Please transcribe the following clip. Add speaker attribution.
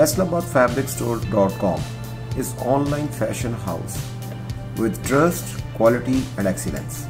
Speaker 1: FaisalabadFabricStore.com is online fashion house with trust, quality and excellence.